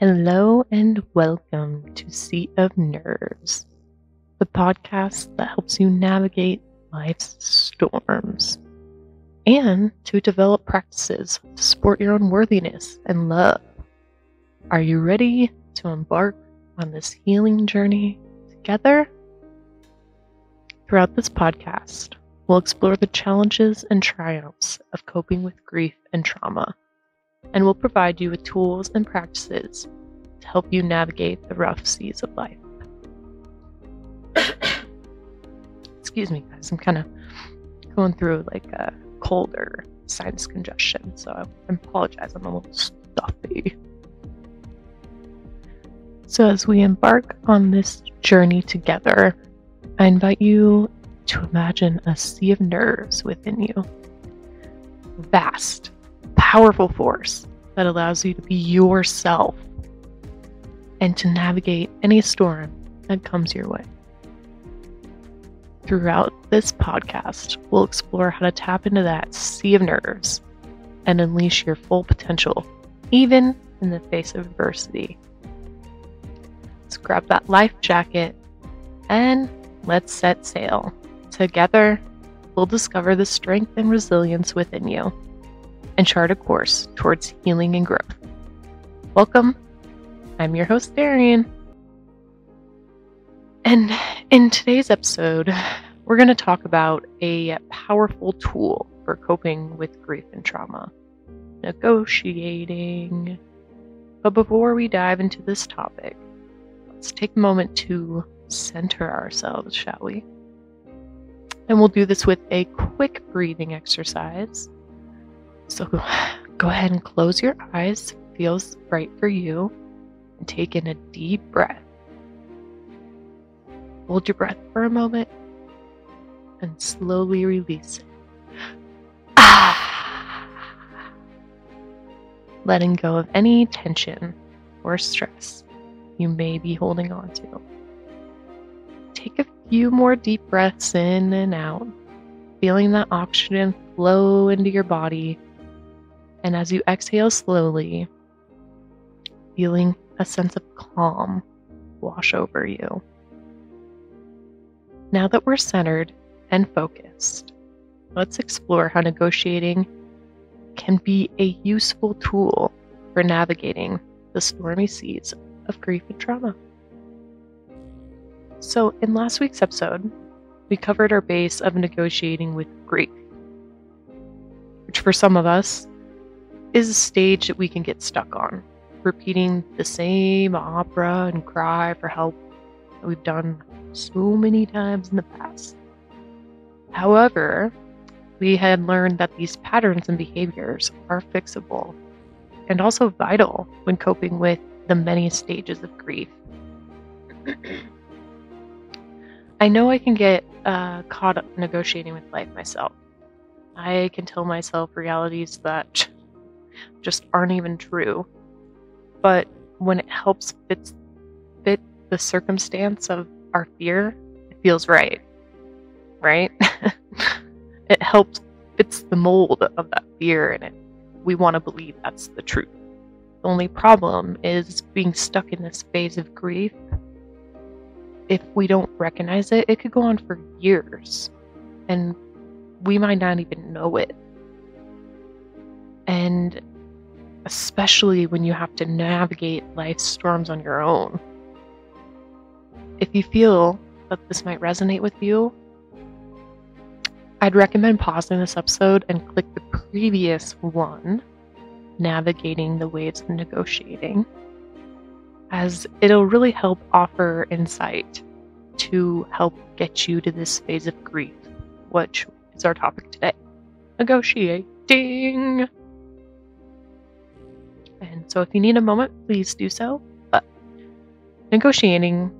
Hello and welcome to Sea of Nerves, the podcast that helps you navigate life's storms and to develop practices to support your own worthiness and love. Are you ready to embark on this healing journey together? Throughout this podcast, we'll explore the challenges and triumphs of coping with grief and trauma and will provide you with tools and practices to help you navigate the rough seas of life. Excuse me, guys. I'm kind of going through like a cold or sinus congestion, so I apologize. I'm a little stuffy. So, as we embark on this journey together, I invite you to imagine a sea of nerves within you. Vast, powerful force that allows you to be yourself and to navigate any storm that comes your way. Throughout this podcast, we'll explore how to tap into that sea of nerves and unleash your full potential, even in the face of adversity. Let's grab that life jacket and let's set sail. Together, we'll discover the strength and resilience within you and chart a course towards healing and growth. Welcome. I'm your host, Darian. And in today's episode, we're going to talk about a powerful tool for coping with grief and trauma negotiating. But before we dive into this topic, let's take a moment to center ourselves, shall we? And we'll do this with a quick breathing exercise so go ahead and close your eyes. Feels right for you. And take in a deep breath. Hold your breath for a moment and slowly release it. Ah. Letting go of any tension or stress you may be holding on to. Take a few more deep breaths in and out, feeling that oxygen flow into your body and as you exhale slowly, feeling a sense of calm wash over you. Now that we're centered and focused, let's explore how negotiating can be a useful tool for navigating the stormy seas of grief and trauma. So, in last week's episode, we covered our base of negotiating with grief, which for some of us is a stage that we can get stuck on, repeating the same opera and cry for help that we've done so many times in the past. However, we had learned that these patterns and behaviors are fixable and also vital when coping with the many stages of grief. I know I can get uh, caught up negotiating with life myself. I can tell myself realities that just aren't even true. But when it helps fit, fit the circumstance of our fear, it feels right. Right? it helps fits the mold of that fear and it we want to believe that's the truth. The only problem is being stuck in this phase of grief. If we don't recognize it, it could go on for years and we might not even know it. And especially when you have to navigate life's storms on your own. If you feel that this might resonate with you, I'd recommend pausing this episode and click the previous one, Navigating the Waves of Negotiating, as it'll really help offer insight to help get you to this phase of grief, which is our topic today. Negotiating. And so if you need a moment, please do so. But negotiating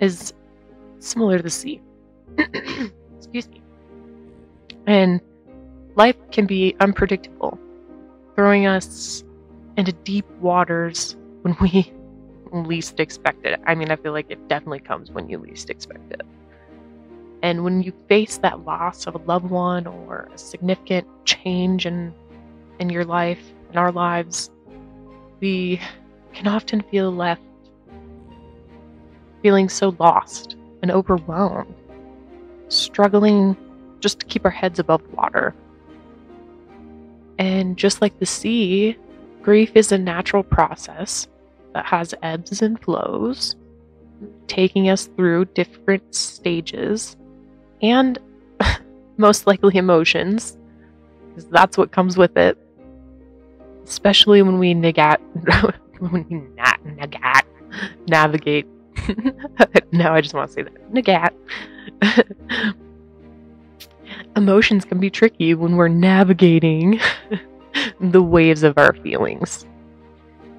is similar to the sea. Excuse me. And life can be unpredictable, throwing us into deep waters when we least expect it. I mean, I feel like it definitely comes when you least expect it. And when you face that loss of a loved one or a significant change in in your life, in our lives, we can often feel left feeling so lost and overwhelmed, struggling just to keep our heads above water. And just like the sea, grief is a natural process that has ebbs and flows, taking us through different stages and most likely emotions, because that's what comes with it. Especially when we negat, when we nat, negat, navigate. now I just want to say that negat. Emotions can be tricky when we're navigating the waves of our feelings.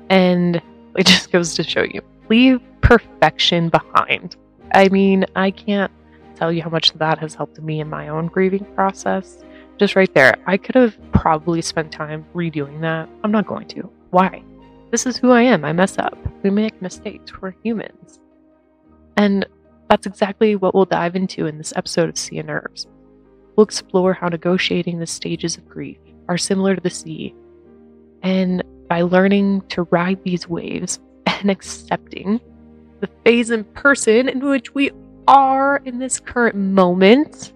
And it just goes to show you leave perfection behind. I mean, I can't tell you how much that has helped me in my own grieving process. Just right there, I could have probably spent time redoing that. I'm not going to. Why? This is who I am. I mess up. We make mistakes. We're humans. And that's exactly what we'll dive into in this episode of Sea of Nerves. We'll explore how negotiating the stages of grief are similar to the sea. And by learning to ride these waves and accepting the phase and person in which we are in this current moment,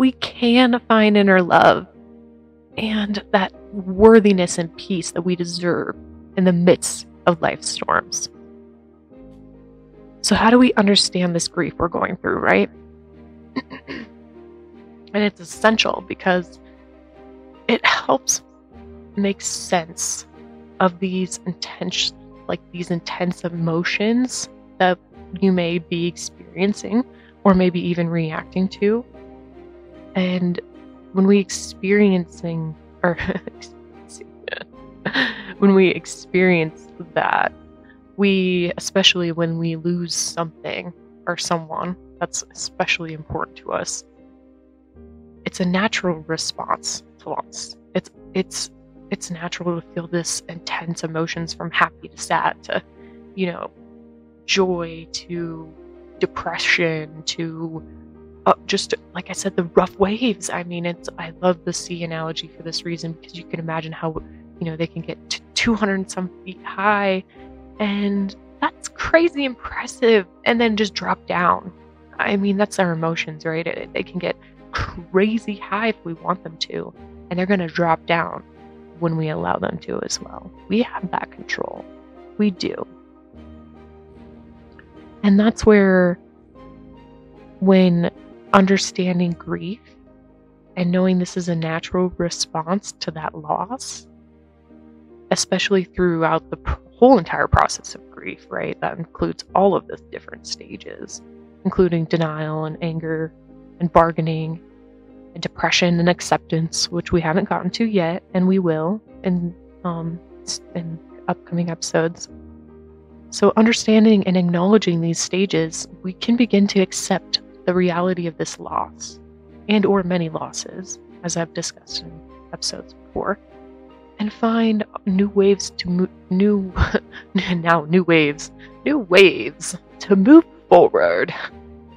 we can find inner love and that worthiness and peace that we deserve in the midst of life's storms. So, how do we understand this grief we're going through, right? and it's essential because it helps make sense of these intense like these intense emotions that you may be experiencing or maybe even reacting to. And when we experiencing or when we experience that, we especially when we lose something or someone that's especially important to us, it's a natural response to loss. It's it's it's natural to feel this intense emotions from happy to sad to, you know, joy to depression to uh, just like I said, the rough waves. I mean, it's I love the sea analogy for this reason because you can imagine how you know they can get to 200 and some feet high, and that's crazy impressive, and then just drop down. I mean, that's our emotions, right? They can get crazy high if we want them to, and they're going to drop down when we allow them to as well. We have that control. We do. And that's where, when understanding grief and knowing this is a natural response to that loss, especially throughout the whole entire process of grief, right? That includes all of the different stages, including denial and anger and bargaining and depression and acceptance, which we haven't gotten to yet, and we will in um, in upcoming episodes. So, understanding and acknowledging these stages, we can begin to accept the reality of this loss and or many losses, as I've discussed in episodes before, and find new waves to move new now new waves, new waves to move forward.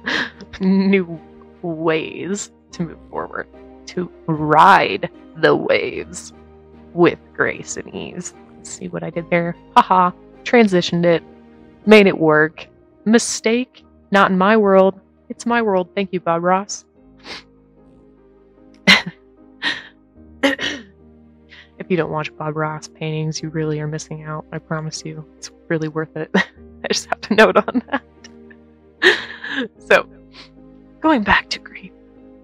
new ways to move forward, to ride the waves with grace and ease. Let's see what I did there. Haha, transitioned it, made it work. Mistake, not in my world. It's my world. Thank you, Bob Ross. if you don't watch Bob Ross paintings, you really are missing out. I promise you. It's really worth it. I just have to note on that. so, going back to grief.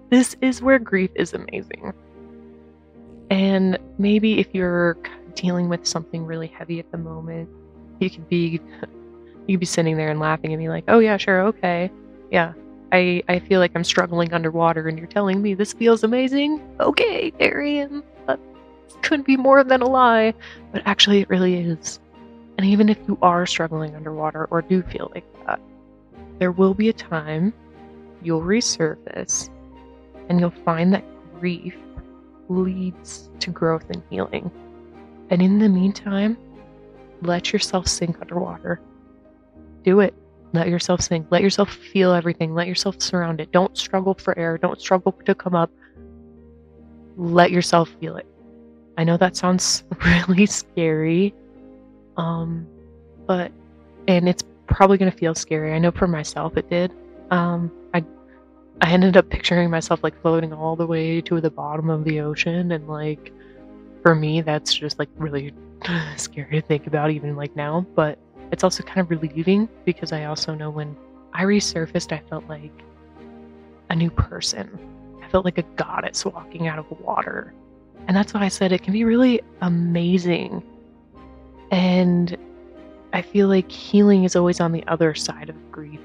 This is where grief is amazing. And maybe if you're dealing with something really heavy at the moment, you could be you could be sitting there and laughing and be like, "Oh yeah, sure, okay, yeah." I I feel like I'm struggling underwater, and you're telling me this feels amazing. Okay, Darian, that could be more than a lie, but actually it really is. And even if you are struggling underwater or do feel like that, there will be a time you'll resurface and you'll find that grief leads to growth and healing. And in the meantime, let yourself sink underwater. Do it. Let yourself sink. Let yourself feel everything. Let yourself surround it. Don't struggle for air. Don't struggle to come up. Let yourself feel it. I know that sounds really scary, Um, but and it's probably gonna feel scary. I know for myself it did. Um, I I ended up picturing myself like floating all the way to the bottom of the ocean, and like for me, that's just like really scary to think about even like now. But it's also kind of relieving because I also know when I resurfaced, I felt like a new person. I felt like a goddess walking out of water. And that's why I said it can be really amazing. And I feel like healing is always on the other side of grief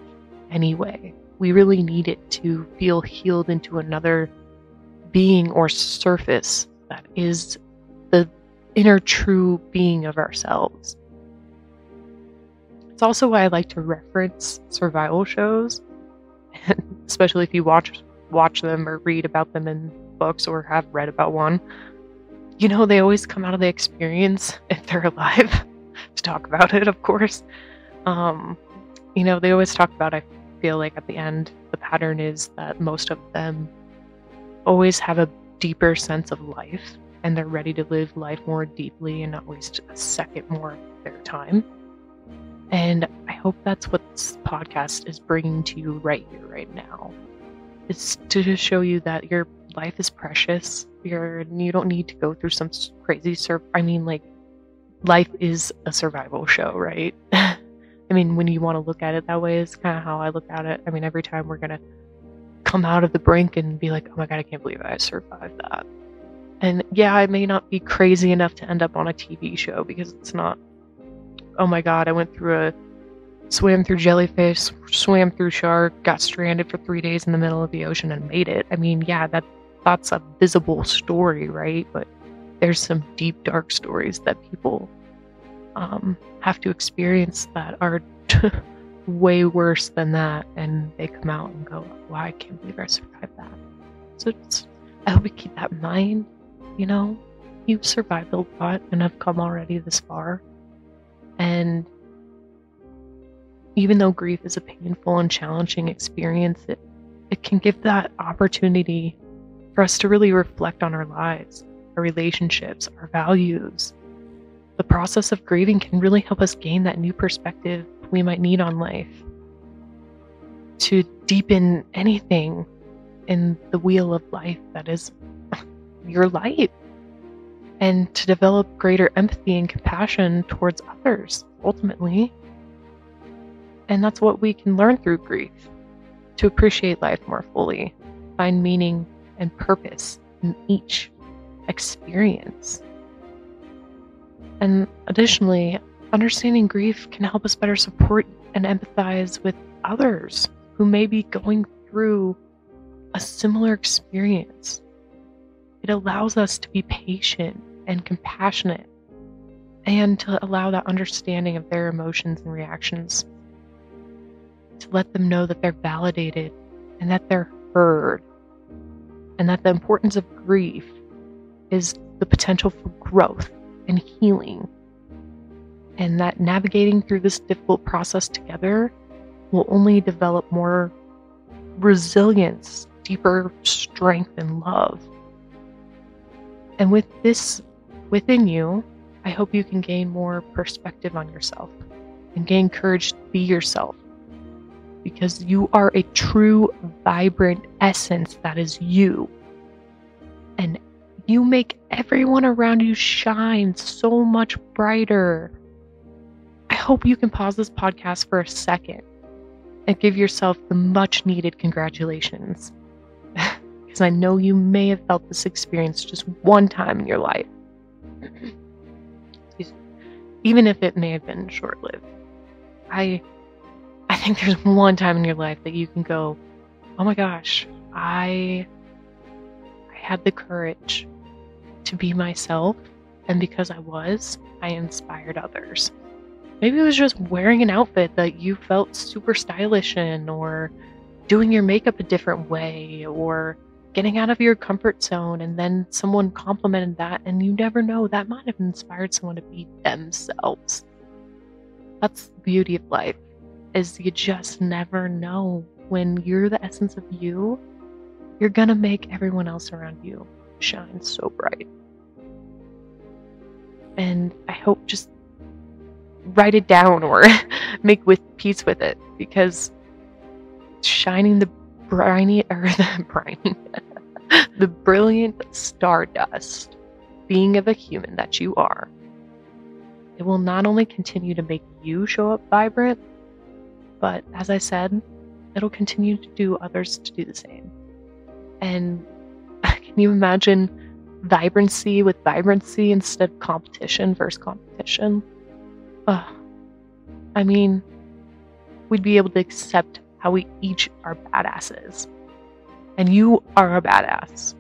anyway. We really need it to feel healed into another being or surface that is the inner true being of ourselves. It's also why I like to reference survival shows, especially if you watch watch them or read about them in books or have read about one. You know, they always come out of the experience if they're alive to talk about it, of course. Um, you know, they always talk about I feel like at the end the pattern is that most of them always have a deeper sense of life and they're ready to live life more deeply and not waste a second more of their time. And I hope that's what this podcast is bringing to you right here, right now. It's to show you that your life is precious. You're you don't need to go through some crazy sur- I mean, like life is a survival show, right? I mean, when you want to look at it that way, is kind of how I look at it. I mean, every time we're gonna come out of the brink and be like, "Oh my god, I can't believe I survived that." And yeah, I may not be crazy enough to end up on a TV show because it's not oh my god, I went through a swam through jellyfish, swam through shark, got stranded for three days in the middle of the ocean and made it. I mean, yeah, that that's a visible story, right? But there's some deep, dark stories that people um, have to experience that are way worse than that, and they come out and go, "Wow, I can't believe I survived that." So I hope we keep that in mind. You know, you've survived a lot and have come already this far. And even though grief is a painful and challenging experience, it, it can give that opportunity for us to really reflect on our lives, our relationships, our values. The process of grieving can really help us gain that new perspective we might need on life to deepen anything in the wheel of life that is your life and to develop greater empathy and compassion towards others, ultimately. And that's what we can learn through grief to appreciate life more fully, find meaning and purpose in each experience. And additionally, understanding grief can help us better support and empathize with others who may be going through a similar experience. It allows us to be patient and compassionate and to allow that understanding of their emotions and reactions. To let them know that they're validated and that they're heard, and that the importance of grief is the potential for growth and healing, and that navigating through this difficult process together will only develop more resilience, deeper strength, and love. And with this within you, I hope you can gain more perspective on yourself and gain courage to be yourself because you are a true, vibrant essence that is you. And you make everyone around you shine so much brighter. I hope you can pause this podcast for a second and give yourself the much needed congratulations. Because I know you may have felt this experience just one time in your life. Even if it may have been short lived. I I think there's one time in your life that you can go, "Oh my gosh, I I had the courage to be myself, and because I was, I inspired others." Maybe it was just wearing an outfit that you felt super stylish in or doing your makeup a different way or getting out of your comfort zone and then someone complimented that and you never know that might have inspired someone to be themselves. That's the beauty of life is you just never know. When you're the essence of you you're gonna make everyone else around you shine so bright. And i hope just write it down or make with peace with it because shining the briny or the briny the brilliant stardust being of a human that you are it will not only continue to make you show up vibrant but as i said it'll continue to do others to do the same. And can you imagine vibrancy with vibrancy instead of competition versus competition? Uh, I mean, we'd be able to accept how we each are badasses. And you are a badass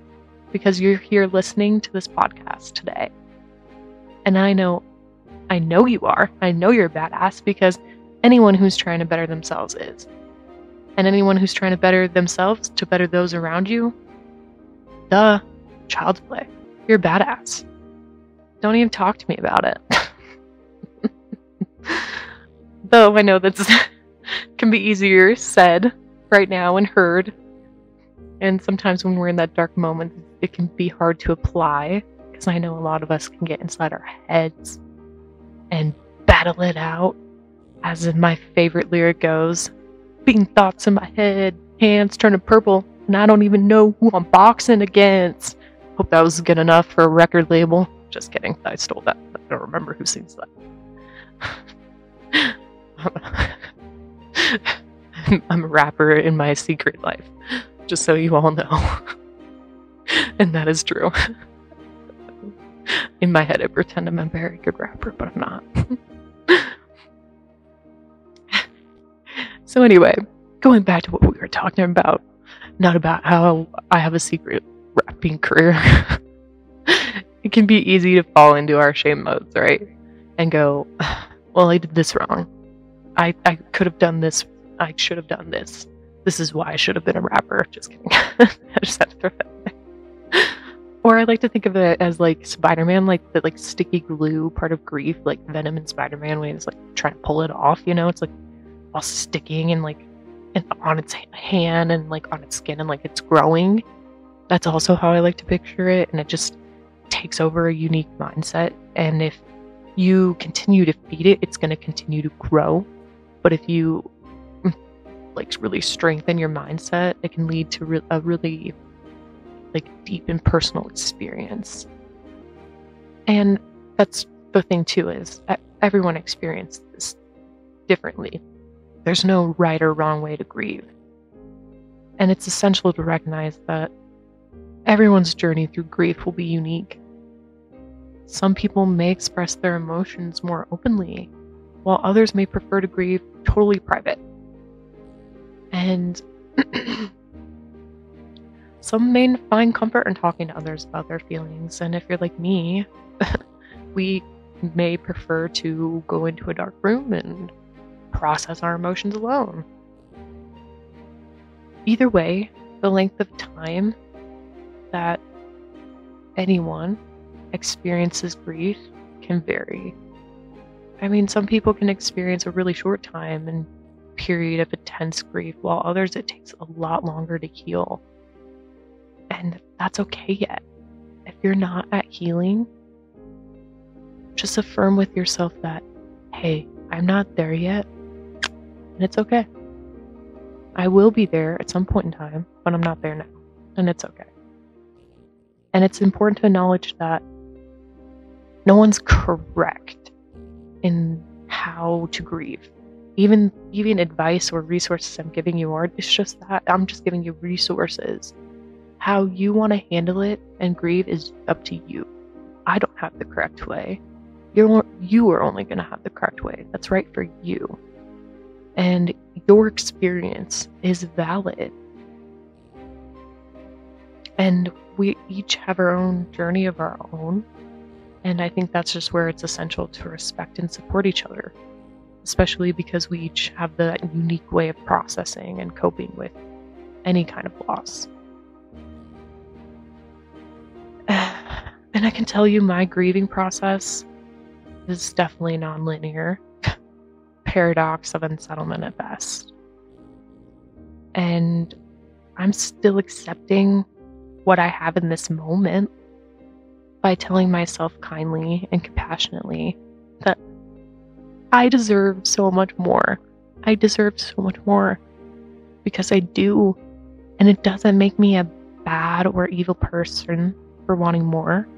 because you're here listening to this podcast today. And I know, I know you are. I know you're a badass because anyone who's trying to better themselves is. And anyone who's trying to better themselves to better those around you, duh, child's play. You're a badass. Don't even talk to me about it. Though I know that's can be easier said right now and heard. And sometimes when we're in that dark moment, it can be hard to apply because I know a lot of us can get inside our heads and battle it out. As in my favorite lyric goes, beating thoughts in my head, hands turning purple, and I don't even know who I'm boxing against. Hope that was good enough for a record label. Just kidding. I stole that. I don't remember who sings that. I'm a rapper in my secret life, just so you all know. and that is true. in my head, I pretend I'm a very good rapper, but I'm not. so, anyway, going back to what we were talking about, not about how I have a secret rapping career. it can be easy to fall into our shame modes, right? And go, well, I did this wrong. I, I could have done this. I should have done this. This is why I should have been a rapper. Just kidding. I just had to throw that Or I like to think of it as like Spider Man, like the like sticky glue part of grief, like Venom and Spider Man when it's like trying to pull it off, you know? It's like all sticking and like and on its hand and like on its skin and like it's growing. That's also how I like to picture it. And it just takes over a unique mindset. And if you continue to feed it, it's going to continue to grow but if you like really strengthen your mindset, it can lead to re- a really like deep and personal experience. And that's the thing too is everyone experiences this differently. There's no right or wrong way to grieve. And it's essential to recognize that everyone's journey through grief will be unique. Some people may express their emotions more openly, while others may prefer to grieve totally private. And some may find comfort in talking to others about their feelings. And if you're like me, we may prefer to go into a dark room and process our emotions alone. Either way, the length of time that anyone experiences grief can vary I mean, some people can experience a really short time and period of intense grief, while others it takes a lot longer to heal. And that's okay yet. If you're not at healing, just affirm with yourself that, hey, I'm not there yet, and it's okay. I will be there at some point in time, but I'm not there now, and it's okay. And it's important to acknowledge that no one's correct in how to grieve. Even even advice or resources I'm giving you aren't it's just that I'm just giving you resources. How you want to handle it and grieve is up to you. I don't have the correct way. You're you are only going to have the correct way. That's right for you. And your experience is valid. And we each have our own journey of our own and I think that's just where it's essential to respect and support each other, especially because we each have the unique way of processing and coping with any kind of loss. And I can tell you my grieving process is definitely nonlinear, paradox of unsettlement at best. And I'm still accepting what I have in this moment by telling myself kindly and compassionately that I deserve so much more. I deserve so much more because I do. And it doesn't make me a bad or evil person for wanting more.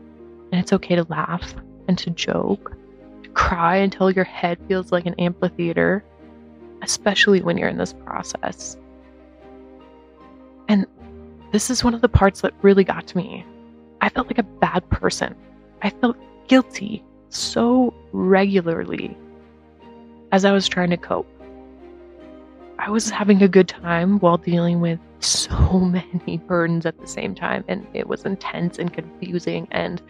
And it's okay to laugh and to joke, to cry until your head feels like an amphitheater, especially when you're in this process. And this is one of the parts that really got to me. I felt like a bad person. I felt guilty so regularly as I was trying to cope. I was having a good time while dealing with so many burdens at the same time, and it was intense and confusing, and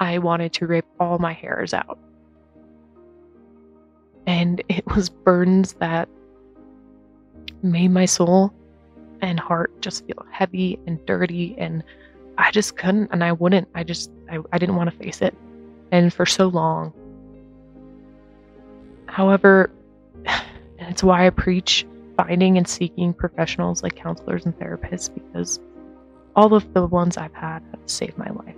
I wanted to rip all my hairs out. And it was burdens that made my soul and heart just feel heavy and dirty, and I just couldn't, and I wouldn't. I just, I, I didn't want to face it. And for so long, However, and it's why I preach finding and seeking professionals like counselors and therapists because all of the ones I've had have saved my life.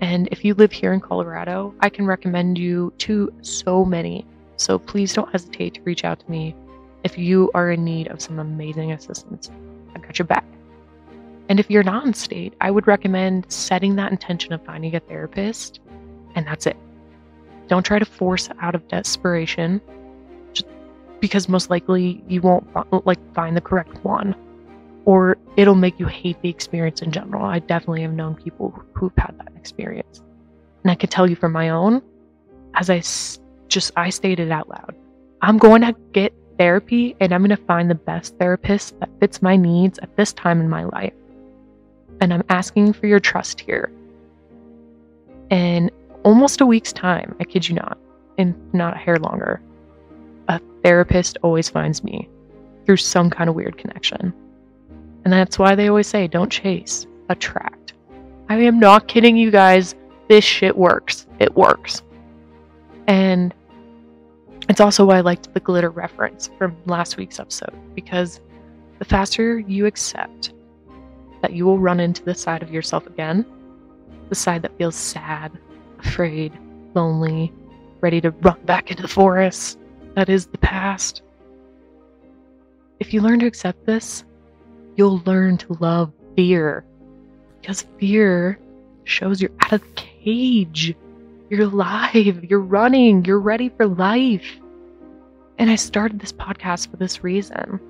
And if you live here in Colorado, I can recommend you to so many. So please don't hesitate to reach out to me if you are in need of some amazing assistance. I got your back. And if you're not in state, I would recommend setting that intention of finding a therapist, and that's it. Don't try to force out of desperation because most likely you won't like find the correct one or it'll make you hate the experience in general. I definitely have known people who've had that experience. And I can tell you from my own, as I just I stated out loud, I'm going to get therapy and I'm going to find the best therapist that fits my needs at this time in my life. And I'm asking for your trust here. And almost a week's time, I kid you not, and not a hair longer, a therapist always finds me through some kind of weird connection. And that's why they always say don't chase, attract. I am not kidding you guys. This shit works. It works. And it's also why I liked the glitter reference from last week's episode because the faster you accept that you will run into the side of yourself again, the side that feels sad, afraid, lonely, ready to run back into the forest. That is the past. If you learn to accept this, you'll learn to love fear. Because fear shows you're out of the cage. You're alive. You're running. You're ready for life. And I started this podcast for this reason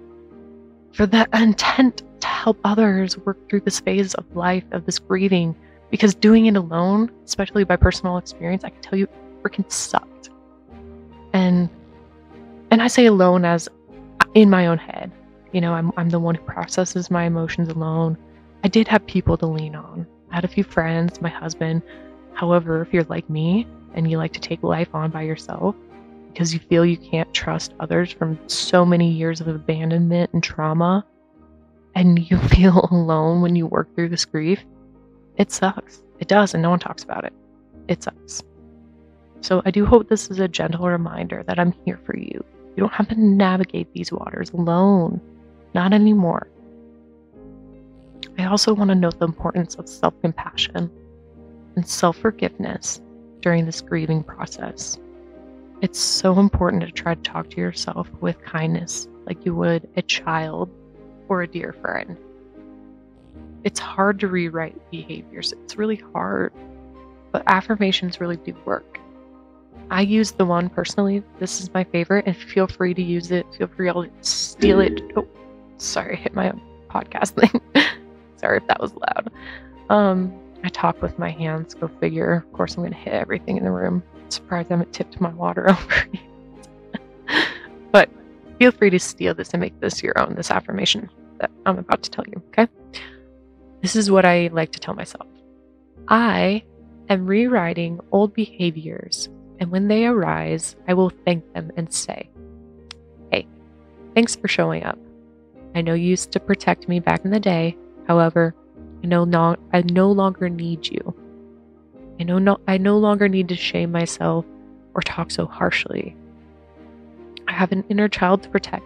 for the intent to help others work through this phase of life, of this grieving, because doing it alone, especially by personal experience, I can tell you freaking sucked. And and I say alone as in my own head. You know, I'm I'm the one who processes my emotions alone. I did have people to lean on. I had a few friends, my husband. However, if you're like me and you like to take life on by yourself because you feel you can't trust others from so many years of abandonment and trauma, and you feel alone when you work through this grief, it sucks. It does, and no one talks about it. It sucks. So I do hope this is a gentle reminder that I'm here for you. You don't have to navigate these waters alone. Not anymore. I also want to note the importance of self compassion and self forgiveness during this grieving process. It's so important to try to talk to yourself with kindness, like you would a child or a dear friend it's hard to rewrite behaviors. It's really hard. But affirmations really do work. I use the one personally. This is my favorite, and feel free to use it. Feel free to steal it. Oh, sorry, I hit my podcast thing. sorry if that was loud. Um, I talk with my hands. Go figure. Of course, I'm going to hit everything in the room. Surprised I haven't tipped my water over. but feel free to steal this and make this your own. This affirmation that I'm about to tell you. Okay. This is what I like to tell myself I am rewriting old behaviors, and when they arise, I will thank them and say, Hey, thanks for showing up. I know you used to protect me back in the day. However, I no, no, I no longer need you. I know no, I no longer need to shame myself or talk so harshly. I have an inner child to protect,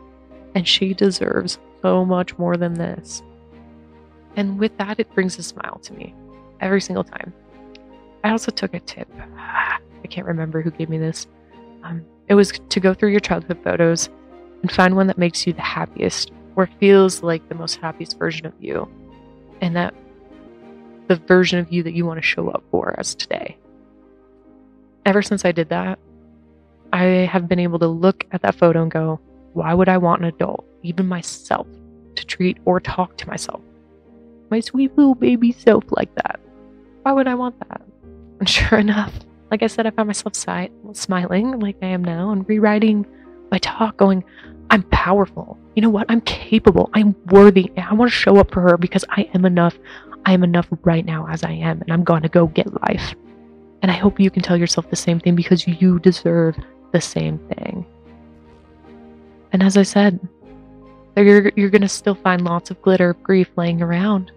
and she deserves so much more than this. And with that, it brings a smile to me every single time. I also took a tip. I can't remember who gave me this. Um, It was to go through your childhood photos and find one that makes you the happiest or feels like the most happiest version of you. And that the version of you that you want to show up for as today. Ever since I did that, I have been able to look at that photo and go, why would I want an adult, even myself, to treat or talk to myself? My sweet little baby self like that. Why would I want that? And sure enough, like I said, I found myself smiling like I am now and rewriting my talk, going, I'm powerful. You know what? I'm capable. I'm worthy. I want to show up for her because I am enough. I am enough right now as I am, and I'm going to go get life. And I hope you can tell yourself the same thing because you deserve the same thing. And as I said, you're, you're going to still find lots of glitter of grief laying around.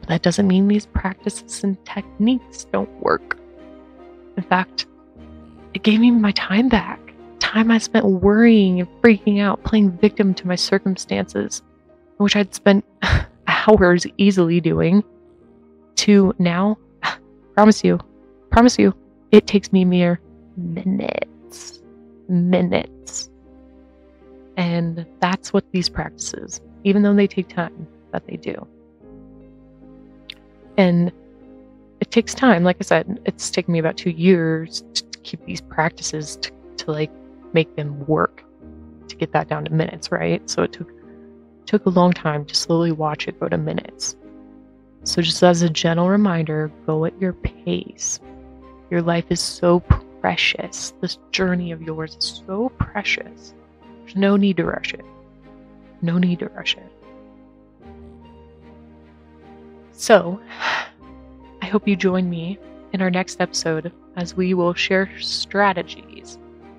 But that doesn't mean these practices and techniques don't work. In fact, it gave me my time back. Time I spent worrying and freaking out, playing victim to my circumstances, which I'd spent hours easily doing, to now, promise you, promise you, it takes me mere minutes. Minutes. And that's what these practices, even though they take time, that they do. And it takes time. Like I said, it's taken me about two years to keep these practices to, to like make them work to get that down to minutes, right? So it took took a long time to slowly watch it go to minutes. So just as a gentle reminder, go at your pace. Your life is so precious. This journey of yours is so precious. There's no need to rush it. No need to rush it. So, I hope you join me in our next episode as we will share strategies.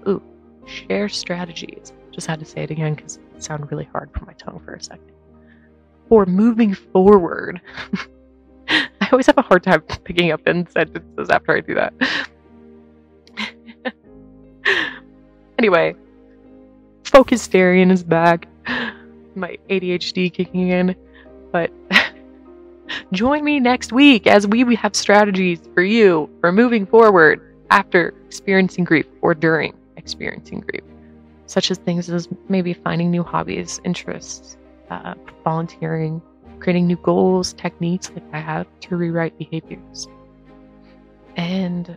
Ooh, share strategies. Just had to say it again because it sounded really hard for my tongue for a second. For moving forward. I always have a hard time picking up in sentences after I do that. anyway, focus Darian is back. My ADHD kicking in. But Join me next week as we have strategies for you for moving forward after experiencing grief or during experiencing grief, such as things as maybe finding new hobbies, interests, uh, volunteering, creating new goals, techniques like I have to rewrite behaviors, and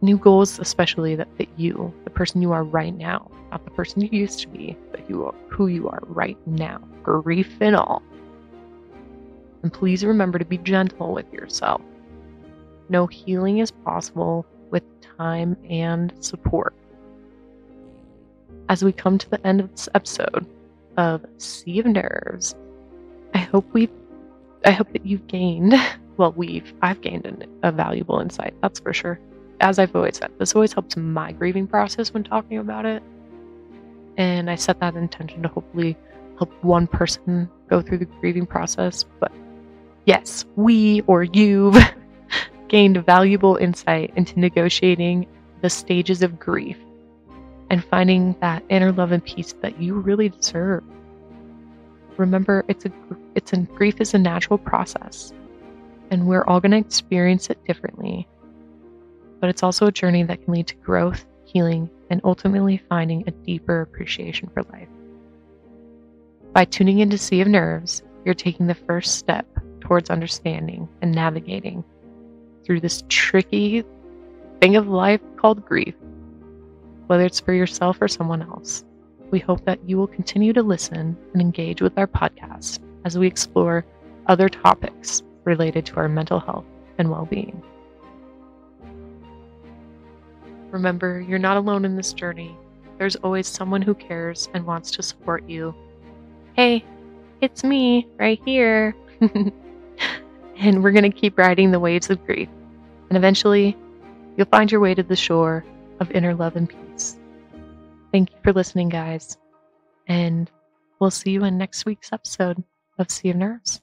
new goals, especially that fit you, the person you are right now, not the person you used to be, but you are, who you are right now, grief and all. And please remember to be gentle with yourself. No healing is possible with time and support. As we come to the end of this episode of Sea of Nerves, I hope we I hope that you've gained well we've I've gained an, a valuable insight, that's for sure. As I've always said, this always helps my grieving process when talking about it. And I set that intention to hopefully help one person go through the grieving process, but yes, we or you've gained valuable insight into negotiating the stages of grief and finding that inner love and peace that you really deserve. Remember, it's a it's a grief is a natural process, and we're all going to experience it differently. But it's also a journey that can lead to growth, healing, and ultimately finding a deeper appreciation for life. By tuning into Sea of Nerves, you're taking the first step towards understanding and navigating through this tricky thing of life called grief, whether it's for yourself or someone else. We hope that you will continue to listen and engage with our podcast as we explore other topics related to our mental health and well being. Remember, you're not alone in this journey. There's always someone who cares and wants to support you. Hey, it's me right here. and we're going to keep riding the waves of grief. And eventually, you'll find your way to the shore of inner love and peace. Thank you for listening, guys. And we'll see you in next week's episode of Sea of Nerves.